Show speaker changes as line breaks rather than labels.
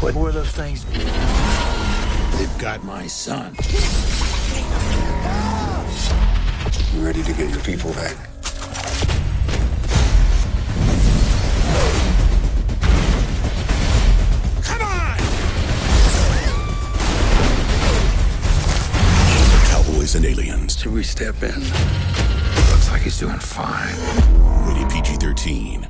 What were those things?
They've got my son. You ready to get your people back? Come on!
Cowboys and Aliens.
Should we step in? Looks like he's doing fine.
Rated PG 13.